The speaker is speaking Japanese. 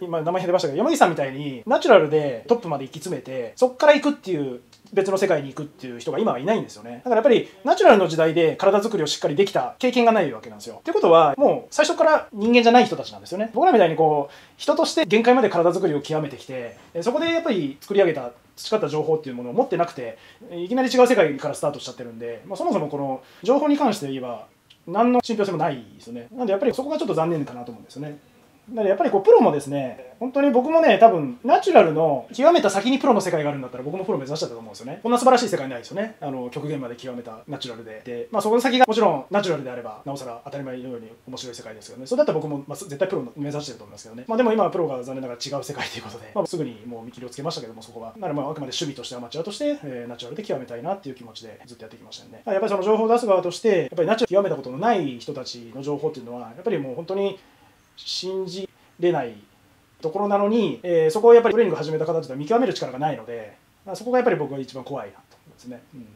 今名前出ましたけど山岸さんみたいにナチュラルでトップまで行き詰めてそこから行くっていう別の世界に行くっていう人が今はいないんですよね。だからやっぱりナチュラルの時代で体作りをしっかりできた経験がないわけなんですよ。っていうことはもう最初から人間じゃない人たちなんですよね。僕らみたいにこう人として限界まで体作りを極めてきてそこでやっぱり作り上げた培った情報っていうものを持ってなくていきなり違う世界からスタートしちゃってるんで、まあ、そもそもこの情報に関して言えば何の信憑性もないですよね。なんでやっぱりそこがちょっと残念かなと思うんですよね。でやっぱりこうプロもですね本当に僕もね多分ナチュラルの極めた先にプロの世界があるんだったら僕もプロ目指したと思うんですよね。こんな素晴らしい世界ないですよね。あの極限まで極めたナチュラルで。で、まあ、そこの先がもちろんナチュラルであればなおさら当たり前のように面白い世界ですよね。それだったら僕も、まあ、絶対プロの目指してると思いますけどね、まあ、でも今はプロが残念ながら違う世界ということで、まあ、すぐにもう見切りをつけましたけどもそこは。なのでまああくまで守備としてアマチュアとして、えー、ナチュラルで極めたいなっていう気持ちでずっとやってきましたよね。やっぱりその情報を出す側としてやっぱりナチュラル極めたことのない人たちの情報っていうのはやっぱりもう本当に信じれないところなのに、えー、そこをやっぱりトレーニング始めた方っていうのは見極める力がないので、ま、そこがやっぱり僕は一番怖いなと思いますね。うん